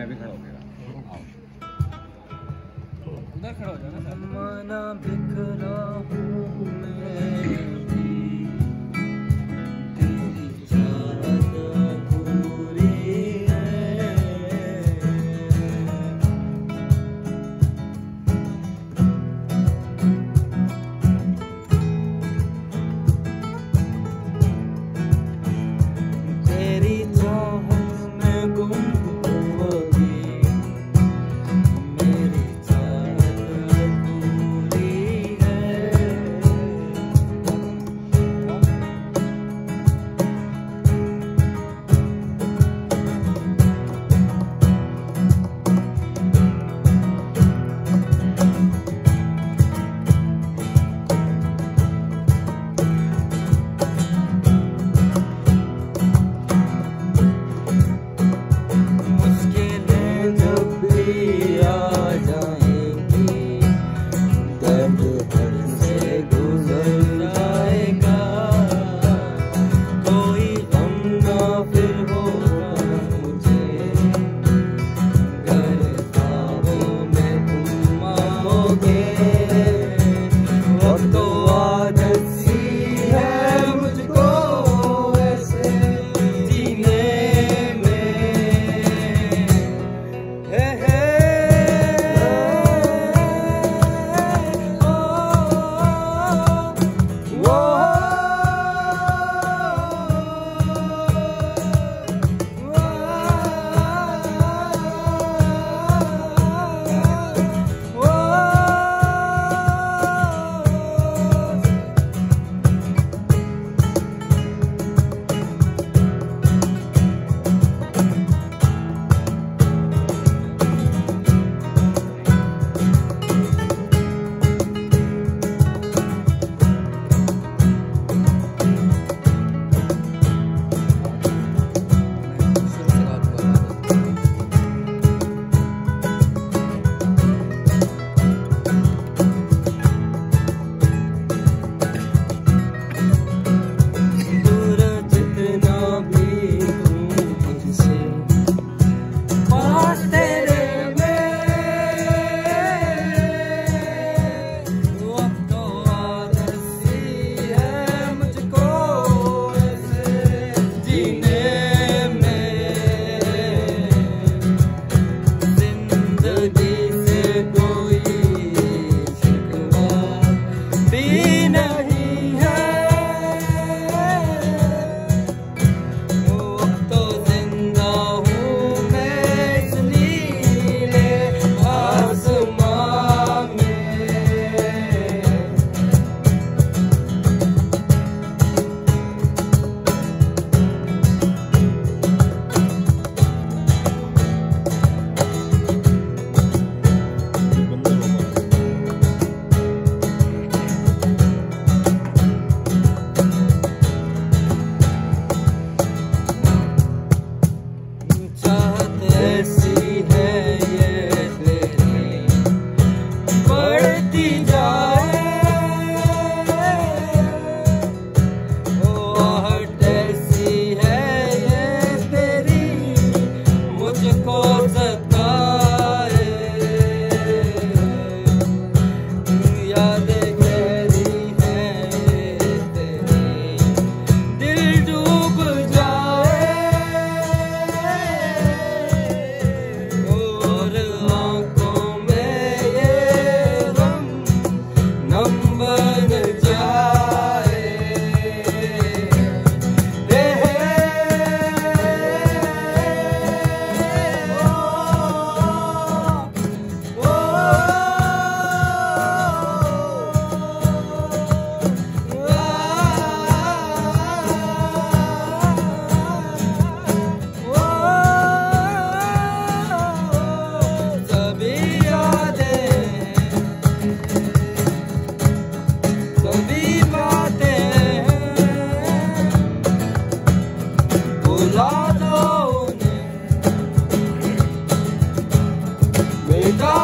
मैं भी खड़ा हो गया। हाँ। उधर खड़ा हो जाना। मना बिखरा। It's